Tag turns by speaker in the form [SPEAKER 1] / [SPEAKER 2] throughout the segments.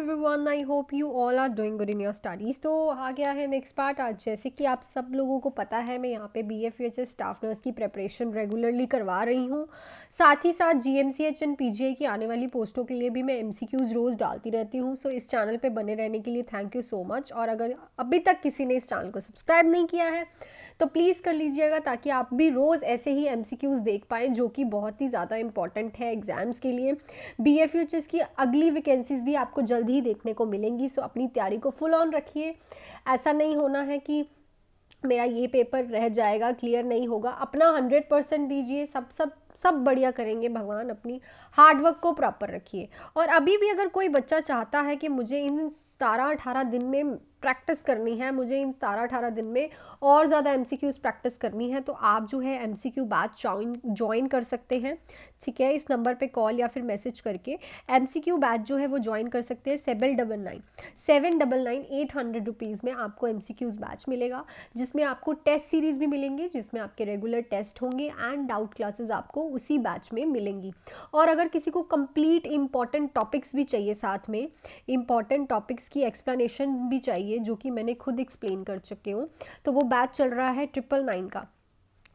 [SPEAKER 1] Everyone I hope you all are doing good in your studies तो आ गया है नेक्स्ट पार्ट आज जैसे कि आप सब लोगों को पता है, मैं यहाँ पे B F H staff nurse की प्रेपरेशन रेगुलरली करवा रही हूँ। साथ ही साथ G M C H and P G I की आने वाली पोस्टों के लिए भी मैं एम सी क्यूज़ रोज़ डालती रहती हूँ। सो इस चैनल पर बने रहने के लिए थैंक यू सो मच और अगर अभी तक किसी ने इस चैनल को सब्सक्राइब नहीं किया है तो प्लीज़ कर लीजिएगा ताकि आप भी रोज़ ऐसे ही एम देख पाएँ, जो कि बहुत ही ज़्यादा इंपॉर्टेंट है एग्ज़ाम्स के लिए। बी एफ़ की अगली वैकेंसीज भी आपको जल्द ही देखने को मिलेंगी सो अपनी तैयारी को फुल ऑन रखिए। ऐसा नहीं होना है कि मेरा ये पेपर रह जाएगा क्लियर नहीं होगा। अपना हंड्रेड परसेंट दीजिए, सब सब सब बढ़िया करेंगे, भगवान अपनी हार्डवर्क को प्रॉपर रखिए। और अभी भी अगर कोई बच्चा चाहता है कि मुझे इन सतारह अठारह दिन में प्रैक्टिस करनी है, मुझे इन सतारह अठारह दिन में और ज़्यादा एम प्रैक्टिस करनी है तो आप जो है M C batch join join कर सकते हैं। ठीक है, इस नंबर पे कॉल या फिर मैसेज करके एम सी क्यू बैच जो है वो ज्वाइन कर सकते हैं seven double nine seven double nine eight hundred rupees में आपको एम सी क्यूज बैच मिलेगा, जिसमें आपको टेस्ट सीरीज़ भी मिलेंगे, जिसमें आपके रेगुलर टेस्ट होंगे एंड डाउट क्लासेस आपको उसी बैच में मिलेंगी। और अगर किसी को कंप्लीट इंपॉर्टेंट टॉपिक्स भी चाहिए साथ में इंपॉर्टेंट टॉपिक्स की एक्सप्लेनेशन भी चाहिए, जो कि मैंने खुद एक्सप्लेन कर चुके हूँ तो वो बैच चल रहा है ट्रिपल नाइन का।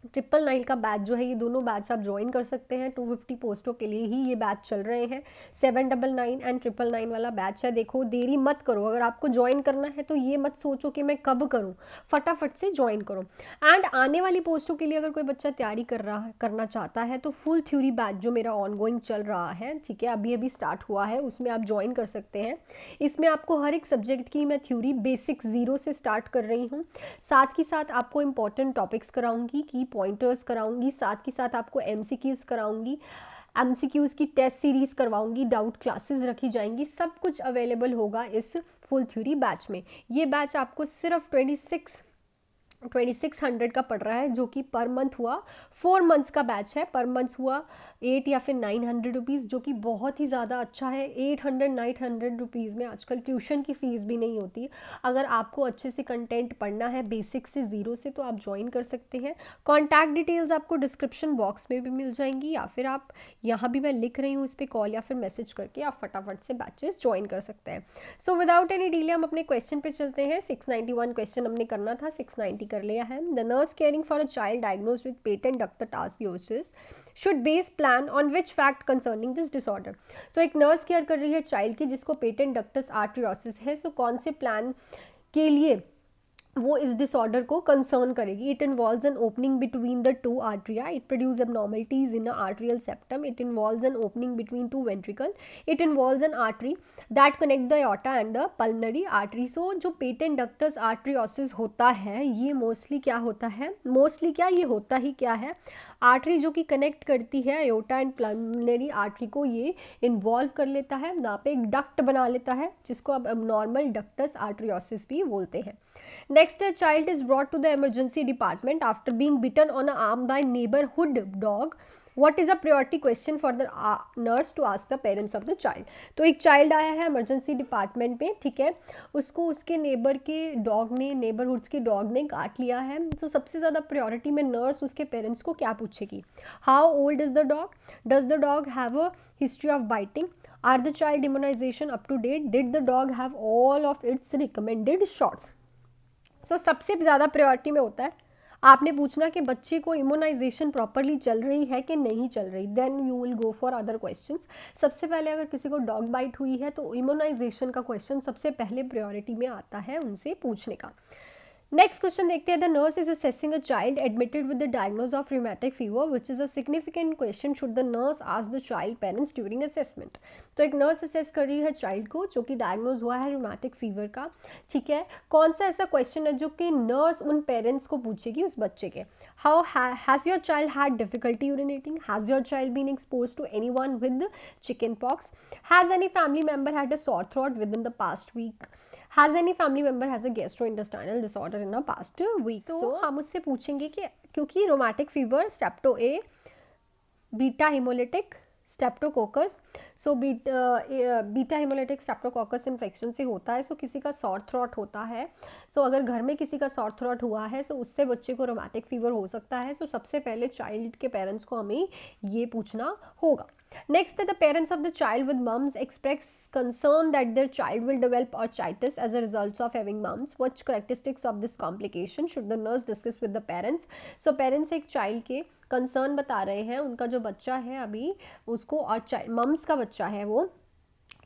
[SPEAKER 1] ट्रिपल नाइन का बैच जो है, ये दोनों बैच आप ज्वाइन कर सकते हैं। टू फिफ्टी पोस्टों के लिए ही ये बैच चल रहे हैं। Seven double nine and triple nine वाला बैच है। देखो, देरी मत करो। अगर आपको ज्वाइन करना है तो ये मत सोचो कि मैं कब करूँ। फटाफट से ज्वाइन करो। एंड आने वाली पोस्टों के लिए अगर कोई बच्चा तैयारी कर रहा करना चाहता है तो फुल थ्योरी बैच जो मेरा ऑन चल रहा है, ठीक है अभी अभी स्टार्ट हुआ है, उसमें आप ज्वाइन कर सकते हैं। इसमें आपको हर एक सब्जेक्ट की मैं थ्योरी बेसिक ज़ीरो से स्टार्ट कर रही हूँ। साथ ही साथ आपको इंपॉर्टेंट टॉपिक्स कराऊँगी की पॉइंटर्स कराऊँगी, साथ ही साथ आपको एम कराऊँगी एम की टेस्ट सीरीज़ करवाऊँगी डाउट क्लासेस रखी जाएँगी, सब कुछ अवेलेबल होगा इस फुल थ्योरी बैच में। ये बैच आपको सिर्फ़ twenty six twenty six hundred का पड़ रहा है, जो कि पर मंथ हुआ। फोर मंथ्स का बैच है। पर मंथ हुआ एट या फिर नाइन हंड्रेड रुपीज़ जो कि बहुत ही ज़्यादा अच्छा है। Eight hundred nine hundred rupees में आजकल ट्यूशन की फ़ीस भी नहीं होती। अगर आपको अच्छे से कंटेंट पढ़ना है बेसिक से ज़ीरो से तो आप ज्वाइन कर सकते हैं। कॉन्टैक्ट डिटेल्स आपको डिस्क्रिप्शन बॉक्स में भी मिल जाएँगी, या फिर आप यहाँ भी मैं लिख रही हूँ इस पर कॉल या फिर मैसेज करके आप फटाफट से बैचेस ज्वाइन कर सकते हैं। सो विदाउट एनी डिले हम अपने क्वेश्चन पे चलते हैं। सिक्स क्वेश्चन हमने करना था। सिक्स नाइन्टी कर लिया है। The nurse caring for a child diagnose with patent ductus arteriosus should base plan on which fact concerning this disorder so एक नर्स केयर कर रही है चाइल्ड की जिसको पेटेंट डक्टस आर्ट्रियोसिस है। सो so, कौन से प्लान के लिए वो इस डिसऑर्डर को कंसर्न करेगी। It involve an opening between the two atria it produce abnormalities in atrial septum it involve an opening between two ventricle it involve an artery that connect the aorta and the pulmonary artery so जो patent ductus arteriosus होता है, ये mostly क्या होता है? Mostly क्या ये होता ही क्या है? आर्टरी जो कि कनेक्ट करती है एयोटा एंड प्लमनरी आर्टरी को, ये इन्वॉल्व कर लेता है यहाँ पे एक डक्ट बना लेता है, जिसको अब नॉर्मल डक्टस आर्ट्रियोसिस भी बोलते हैं। नेक्स्ट है child is brought to the emergency department after being bitten on a arm by neighbourhood dog what is a priority question for the nurse to ask the parents of the child तो एक child आया है emergency department में ठीक है? उसको उसके neighbour के डॉग ने नेबरहुड्स के डॉग ने काट लिया है। तो सबसे ज़्यादा प्रियोरिटी में नर्स उसके पेरेंट्स को क्या पूछेगी? How old is the dog does the dog have a history of biting are the child immunisation up to date did the dog have all of its recommended shots so सबसे ज़्यादा priority में होता है आपने पूछना कि बच्चे को इम्यूनाइजेशन प्रॉपरली चल रही है कि नहीं चल रही? Then you will go for other question सबसे पहले अगर किसी को डॉग बाइट हुई है तो इम्यूनाइजेशन का क्वेश्चन सबसे पहले प्रायोरिटी में आता है उनसे पूछने का। नेक्स्ट क्वेश्चन देखते हैं the nurse is assessing a child admitted with the diagnose of rheumatic fever which is a significant question should the nurse ask the child parents during assessment तो एक नर्स असेस कर रही है child को जो कि डायग्नोज हुआ है रिमेटिक फीवर का ठीक है कौन सा ऐसा क्वेश्चन है जो कि नर्स उन पेरेंट्स को पूछेगी उस बच्चे के how has your child had difficulty urinating has your child been expose to anyone with chickenpox has any family member had a sore throat within the past week has any family member has a Disorder in a past week so हम उससे पूछेंगे कि क्योंकि rheumatic fever strepto A beta haemolytic streptococcus so beta haemolytic streptococcus infection से होता है so so किसी का सॉर थ्रॉट होता है। सो so अगर घर में किसी का सॉर थ्रॉट हुआ है सो so उससे बच्चे को रोमैटिक फीवर हो सकता है। सो so सबसे पहले चाइल्ड के पेरेंट्स को हमें ये पूछना होगा। Next, that the parents of the child with mumps express concern that their child will develop orchitis as a result of having mumps. What characteristics of this complication should the nurse discuss with the parents? So parents एक child के concern बता रहे हैं उनका जो बच्चा है अभी उसको और मम्स का बच्चा है वो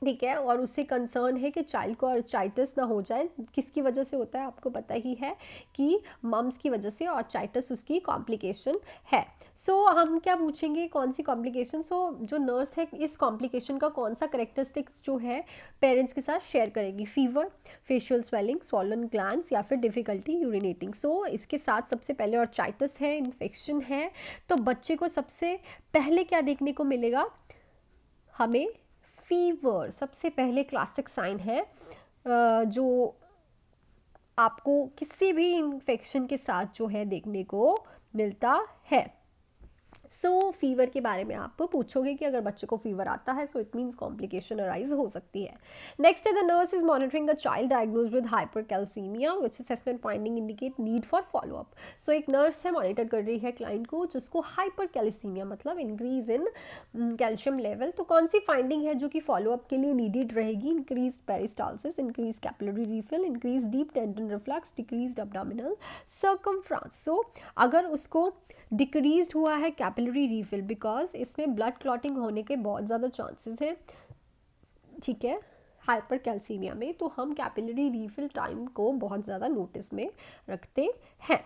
[SPEAKER 1] ठीक है और उससे कंसर्न है कि चाइल्ड को अर्चाइटिस ना हो जाए। किसकी वजह से होता है आपको पता ही है कि मम्स की वजह से अर्चाइटिस उसकी कॉम्प्लिकेशन है। सो so, हम क्या पूछेंगे कौन सी कॉम्प्लिकेशन सो so, जो नर्स है इस कॉम्प्लिकेशन का कौन सा करेक्टरिस्टिक्स जो है पेरेंट्स के साथ शेयर करेगी? Fever facial swelling swollen glands या फिर डिफ़िकल्टी यूरिनेटिंग सो इसके साथ सबसे पहले अर्चाइटिस है इन्फेक्शन है। तो बच्चे को सबसे पहले क्या देखने को मिलेगा? हमें फीवर सबसे पहले क्लासिक साइन है जो आपको किसी भी इन्फेक्शन के साथ जो है देखने को मिलता है। सो so, फीवर के बारे में आप पूछोगे कि अगर बच्चे को फीवर आता है so it means complication arise हो सकती है। नेक्स्ट है the nurse is monitoring the child diagnose with hypercalcaemia which assessment finding indicate need for follow up so एक नर्स है मॉनिटर कर रही है क्लाइंट को जिसको हाइपर कैल्सीमिया मतलब इंक्रीज इन कैल्शियम लेवल तो कौन सी फाइंडिंग है जो कि फॉलोअप के लिए नीडेड रहेगी? Increase peristalsis increase capillary refill increase deep tendon reflex decrease abdominal circumference so अगर उसको डिक्रीज हुआ है कैपिलरी रीफिल बिकॉज़ इसमें ब्लड क्लॉटिंग होने के बहुत ज़्यादा चांसेस हैं। ठीक है? हाइपर कैल्सीमिया में तो हम कैपिलरी रीफिल टाइम को बहुत ज़्यादा नोटिस में रखते हैं।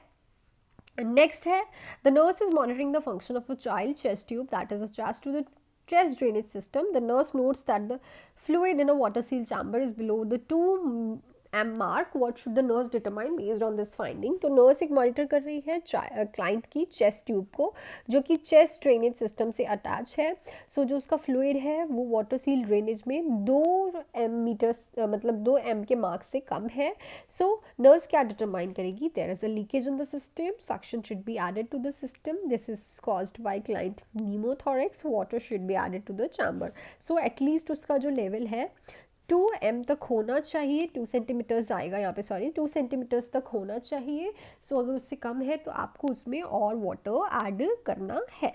[SPEAKER 1] नेक्स्ट है the nurse is monitoring the function of a child chest tube that is a chest to the chest drainage system. The nurse notes that the fluid in a water seal chamber is below the two M mark what should the nurse determine based on this finding तो nurse एक monitor कर रही है client की chest tube को जो कि chest drainage system से अटैच है। सो so, जो उसका फ्लूड है वो वाटर सील ड्रेनेज में दो एम मीटर्स मतलब दो एम के मार्क्स से कम है। सो so, नर्स क्या डिटरमाइन करेगी? There is a leakage in the system suction should be added to the system this is caused by client pneumothorax water should be added to the chamber so at least उसका जो level है to M तक होना चाहिए to centimetres आएगा यहाँ पे sorry to centimetres तक होना चाहिए। सो so, अगर उससे कम है तो आपको उसमें और वाटर ऐड करना है।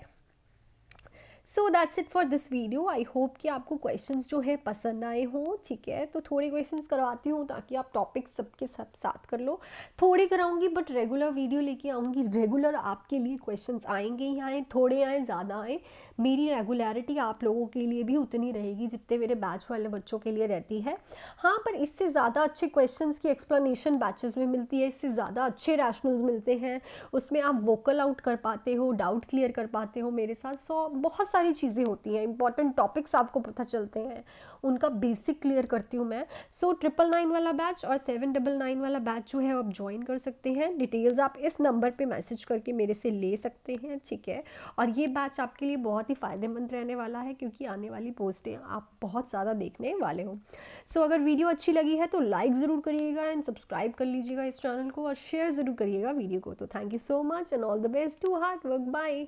[SPEAKER 1] So that's it for this video I hope कि आपको क्वेश्चंस जो है पसंद आए हों, ठीक है? तो थोड़े क्वेश्चंस करवाती हूँ ताकि आप टॉपिक सबके सब साथ कर लो। थोड़े कराऊँगी बट रेगुलर वीडियो लेके आऊँगी। रेगुलर आपके लिए क्वेश्चंस आएँगे ही आए, थोड़े आए, ज़्यादा आए। मेरी रेगुलरिटी आप लोगों के लिए भी उतनी रहेगी जितने मेरे बैच वाले बच्चों के लिए रहती है। हाँ पर इससे ज़्यादा अच्छे क्वेश्चन की एक्सप्लेनेशन बैचेस में मिलती है। इससे ज़्यादा अच्छे रैशनल्स मिलते हैं। उसमें आप वोकल आउट कर पाते हो डाउट क्लियर कर पाते हो मेरे साथ। सो बहुत सारी चीज़ें होती हैं इंपॉर्टेंट टॉपिक्स आपको पता चलते हैं। उनका बेसिक क्लियर करती हूँ मैं। सो ट्रिपल नाइन वाला बैच और सेवन डबल नाइन वाला बैच जो है आप ज्वाइन कर सकते हैं। डिटेल्स आप इस नंबर पे मैसेज करके मेरे से ले सकते हैं ठीक है? और ये बैच आपके लिए बहुत ही फ़ायदेमंद रहने वाला है क्योंकि आने वाली पोस्टें आप बहुत ज़्यादा देखने वाले हो। सो so, अगर वीडियो अच्छी लगी है तो लाइक ज़रूर करिएगा एंड सब्सक्राइब कर लीजिएगा इस चैनल को और शेयर ज़रूर करिएगा वीडियो को। तो thank you so much and all the best to hard work bye